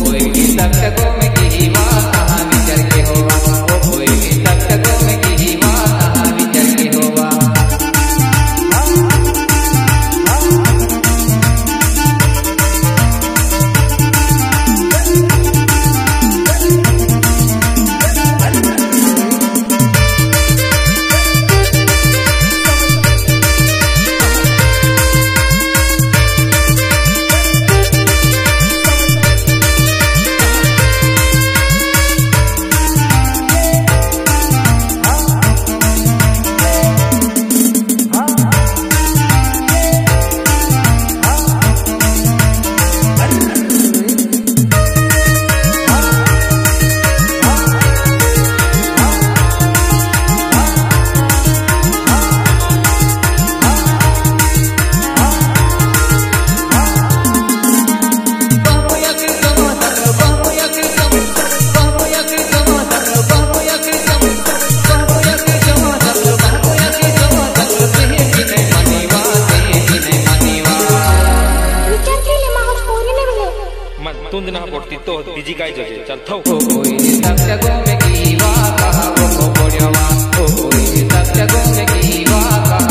way. तुंद ना पड़ती तो बीजी का जजे चल थौ ओ कोई तक गो की वा वो को बोरियो वा ओ की वा का